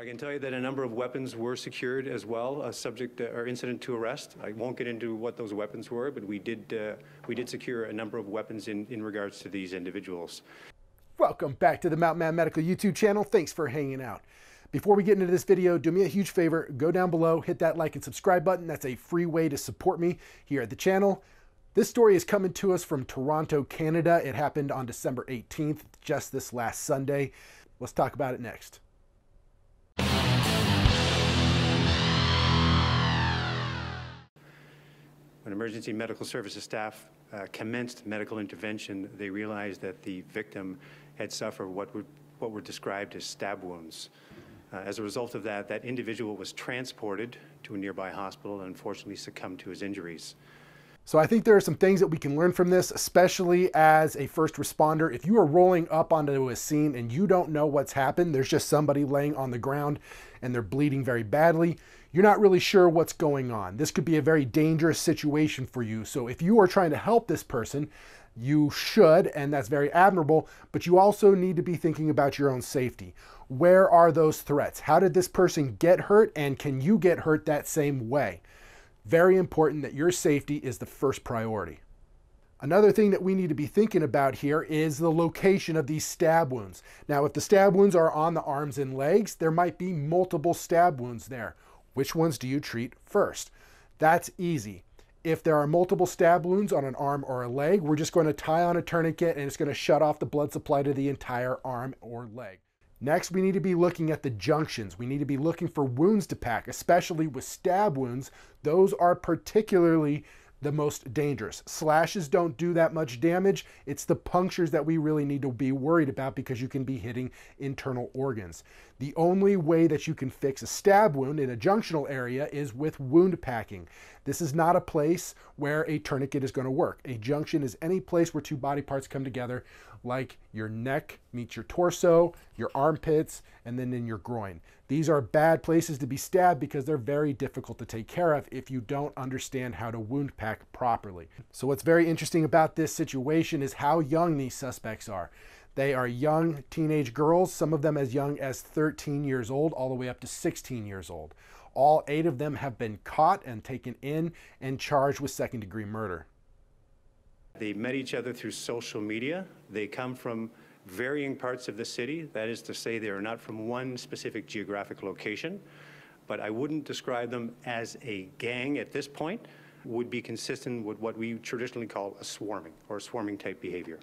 I can tell you that a number of weapons were secured as well, a subject uh, or incident to arrest. I won't get into what those weapons were, but we did uh, we did secure a number of weapons in, in regards to these individuals. Welcome back to the Mountain Man Medical YouTube channel. Thanks for hanging out. Before we get into this video, do me a huge favor, go down below, hit that like and subscribe button. That's a free way to support me here at the channel. This story is coming to us from Toronto, Canada. It happened on December 18th, just this last Sunday. Let's talk about it next. When emergency medical services staff uh, commenced medical intervention, they realized that the victim had suffered what were, what were described as stab wounds. Uh, as a result of that, that individual was transported to a nearby hospital and unfortunately succumbed to his injuries. So I think there are some things that we can learn from this, especially as a first responder. If you are rolling up onto a scene and you don't know what's happened, there's just somebody laying on the ground and they're bleeding very badly, you're not really sure what's going on. This could be a very dangerous situation for you. So if you are trying to help this person, you should, and that's very admirable, but you also need to be thinking about your own safety. Where are those threats? How did this person get hurt, and can you get hurt that same way? Very important that your safety is the first priority. Another thing that we need to be thinking about here is the location of these stab wounds. Now, if the stab wounds are on the arms and legs, there might be multiple stab wounds there. Which ones do you treat first? That's easy. If there are multiple stab wounds on an arm or a leg, we're just going to tie on a tourniquet and it's going to shut off the blood supply to the entire arm or leg. Next, we need to be looking at the junctions. We need to be looking for wounds to pack, especially with stab wounds. Those are particularly the most dangerous. Slashes don't do that much damage. It's the punctures that we really need to be worried about because you can be hitting internal organs. The only way that you can fix a stab wound in a junctional area is with wound packing. This is not a place where a tourniquet is going to work. A junction is any place where two body parts come together, like your neck meets your torso, your armpits, and then in your groin. These are bad places to be stabbed because they're very difficult to take care of if you don't understand how to wound pack properly. So what's very interesting about this situation is how young these suspects are. They are young teenage girls, some of them as young as 13 years old, all the way up to 16 years old. All eight of them have been caught and taken in and charged with second degree murder. They met each other through social media. They come from varying parts of the city. That is to say, they are not from one specific geographic location, but I wouldn't describe them as a gang at this point, would be consistent with what we traditionally call a swarming or swarming type behavior.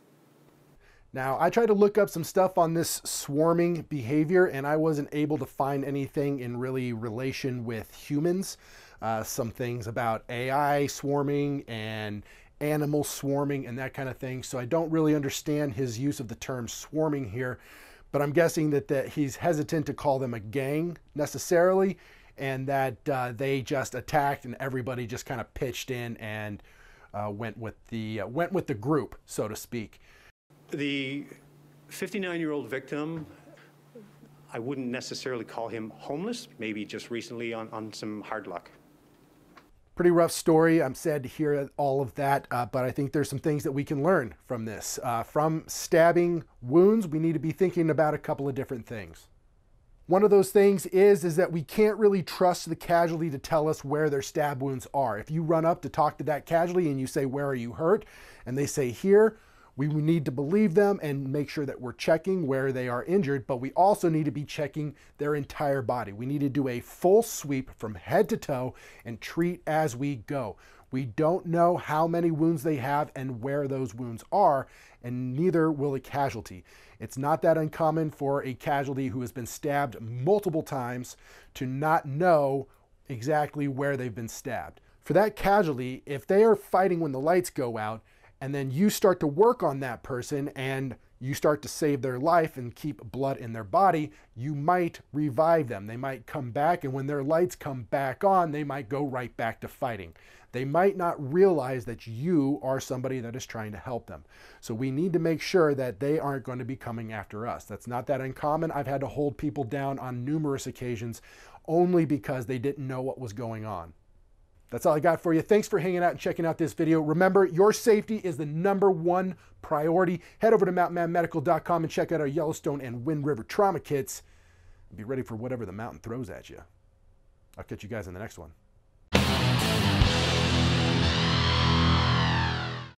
Now, I tried to look up some stuff on this swarming behavior and I wasn't able to find anything in really relation with humans. Uh, some things about AI swarming and animal swarming and that kind of thing. So I don't really understand his use of the term swarming here, but I'm guessing that, that he's hesitant to call them a gang necessarily and that uh, they just attacked and everybody just kind of pitched in and uh, went with the uh, went with the group, so to speak. The 59-year-old victim, I wouldn't necessarily call him homeless. Maybe just recently on, on some hard luck pretty rough story. I'm sad to hear all of that, uh, but I think there's some things that we can learn from this. Uh, from stabbing wounds, we need to be thinking about a couple of different things. One of those things is, is that we can't really trust the casualty to tell us where their stab wounds are. If you run up to talk to that casualty and you say, where are you hurt? And they say here, we need to believe them and make sure that we're checking where they are injured, but we also need to be checking their entire body. We need to do a full sweep from head to toe and treat as we go. We don't know how many wounds they have and where those wounds are, and neither will a casualty. It's not that uncommon for a casualty who has been stabbed multiple times to not know exactly where they've been stabbed. For that casualty, if they are fighting when the lights go out, and then you start to work on that person and you start to save their life and keep blood in their body, you might revive them. They might come back, and when their lights come back on, they might go right back to fighting. They might not realize that you are somebody that is trying to help them. So we need to make sure that they aren't going to be coming after us. That's not that uncommon. I've had to hold people down on numerous occasions only because they didn't know what was going on. That's all I got for you. Thanks for hanging out and checking out this video. Remember, your safety is the number one priority. Head over to mountainmanmedical.com and check out our Yellowstone and Wind River trauma kits. Be ready for whatever the mountain throws at you. I'll catch you guys in the next one.